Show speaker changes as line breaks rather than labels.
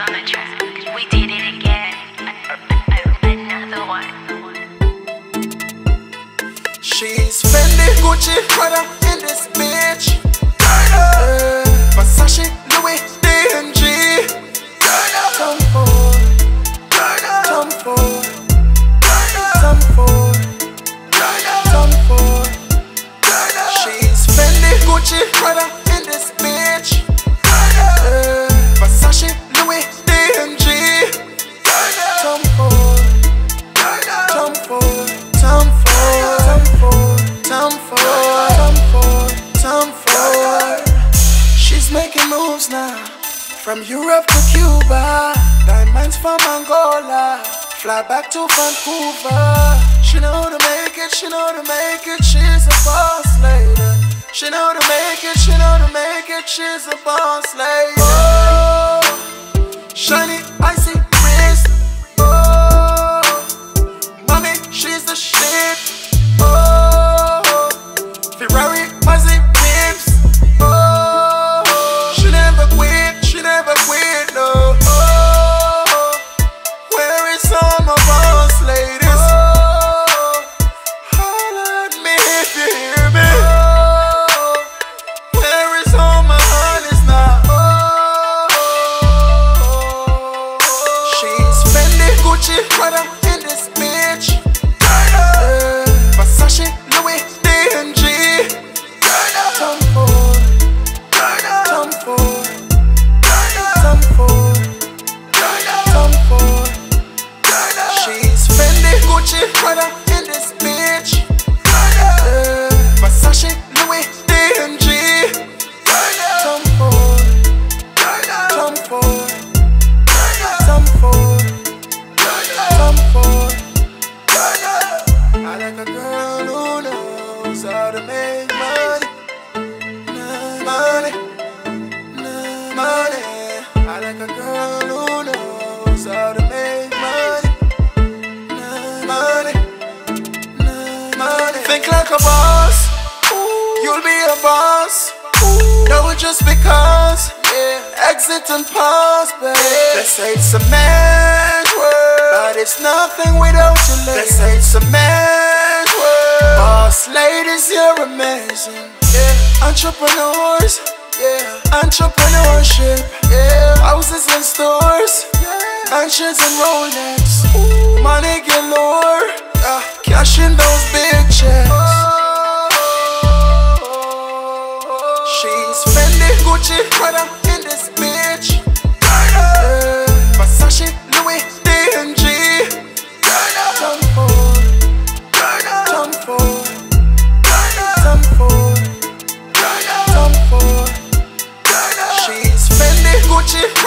on the track. We did it again. Another one. She's Fendi, Gucci, Prada in this bitch. Versace. Moves now. From Europe to Cuba, diamonds from Angola, fly back to Vancouver. She know to make it, she know to make it, she's a boss lady. She know to make it, she know to make it, she's a boss lady. Oh, shiny, icy Gucci, Think like a boss, you'll be a boss. No, just because. Exit and pause, babe. They say it's a man's world, but it's nothing without you, lady. They say it's a man's world. Boss ladies, you're amazing. Yeah. Entrepreneurs. Yeah. Entrepreneurship. Yeah. Houses and stores. Yeah. Mansions and Rolex. Money galore. Gucci, Prada in this bitch. Yeah. Versace, Louis, D&G. Tom Ford, Gucci.